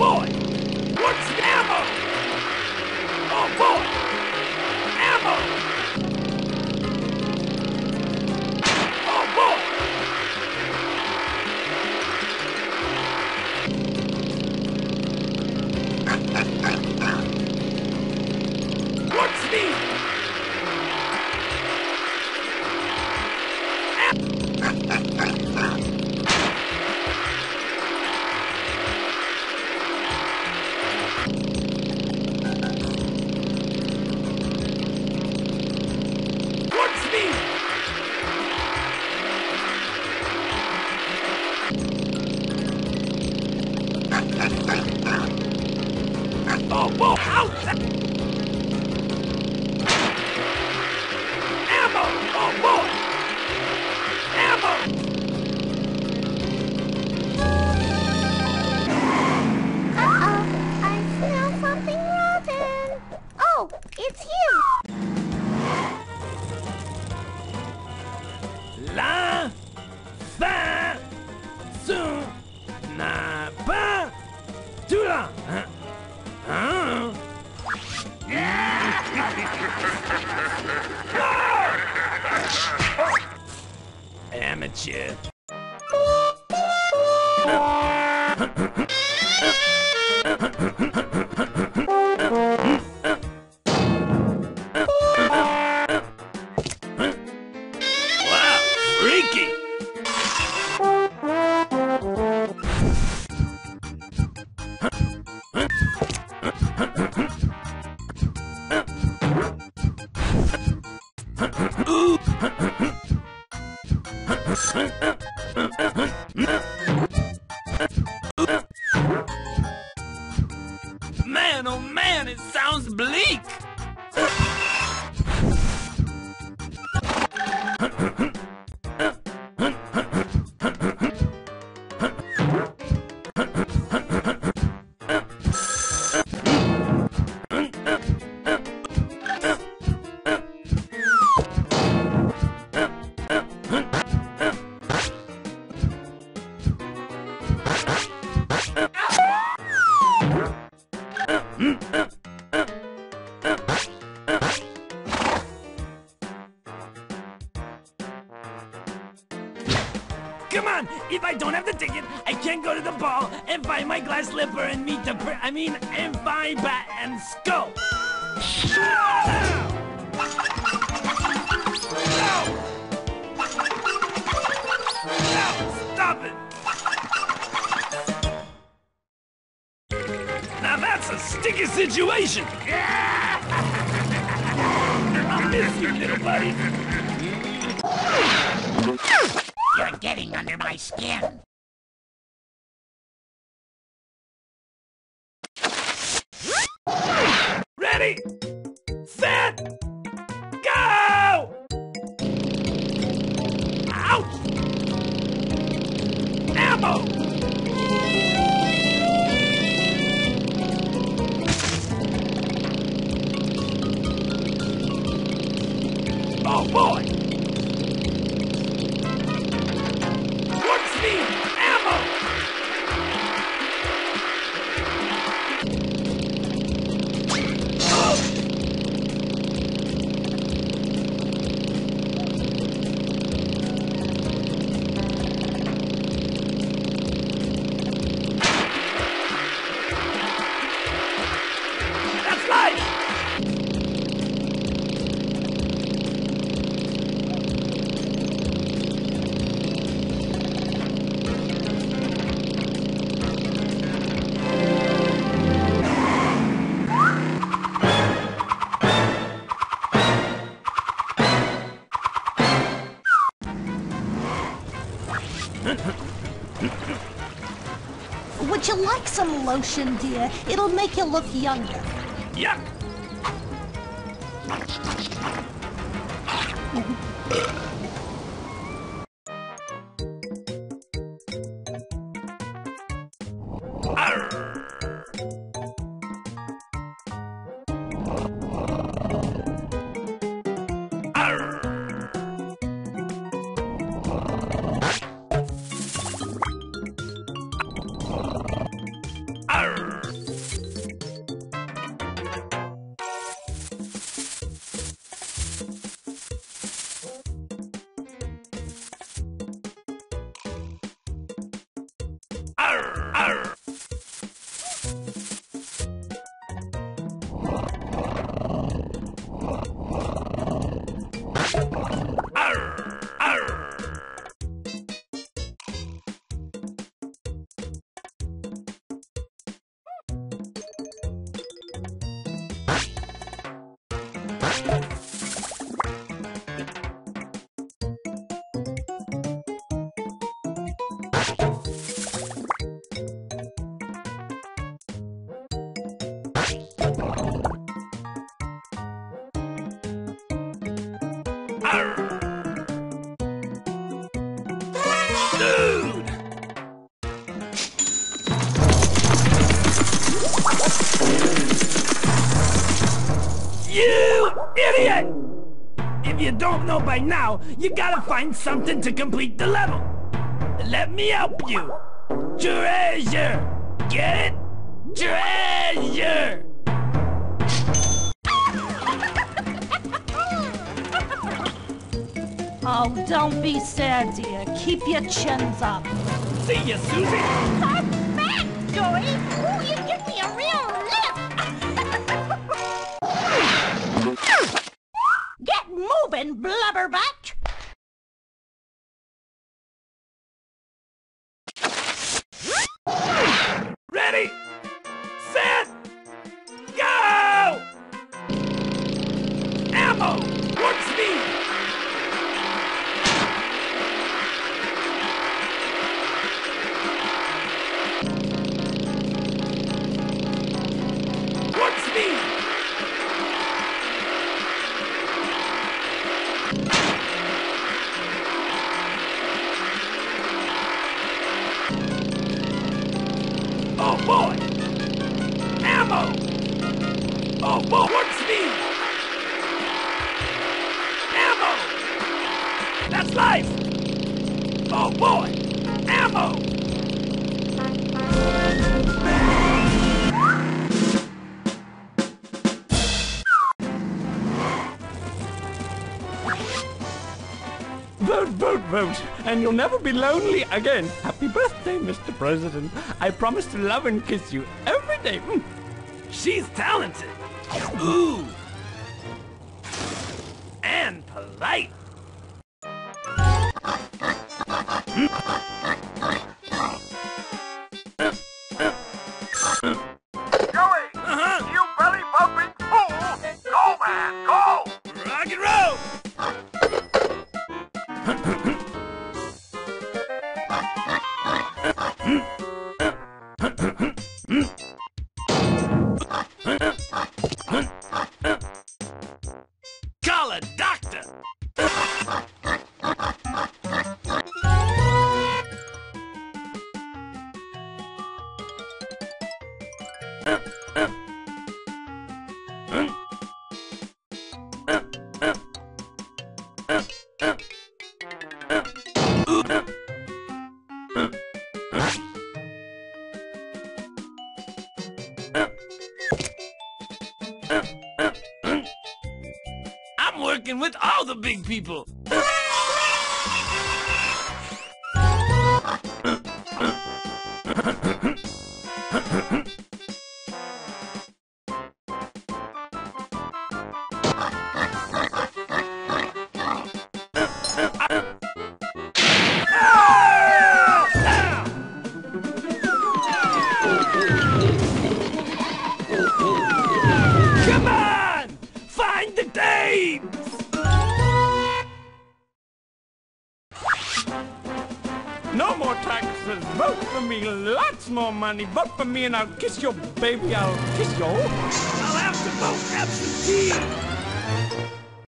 boy! Oh, Amateur. Man, oh man, it sounds bleak! Come on! If I don't have the ticket, I can't go to the ball and find my glass slipper and meet the pr- I mean, and find bat and skull. Stop it! Now that's a sticky situation. I miss you, little buddy. You're getting under my skin. Ready, set, go! Ouch! Ammo! Oh boy! Would you like some lotion, dear? It'll make you look younger. Yuck! Arr! You idiot! If you don't know by now, you gotta find something to complete the level. Let me help you. Treasure! Get it? Treasure! Oh, don't be sad, dear. Keep your chins up. See ya, Susie! I'm back, Joey. Moving, blubberbutt! Boy! Ammo! Vote, vote, vote, and you'll never be lonely again. Happy birthday, Mr. President. I promise to love and kiss you every day. Mm. She's talented! Ooh! And polite! I'm working with all the big people. Lots more money. Vote for me and I'll kiss your baby. I'll kiss your... I'll have to vote absentee!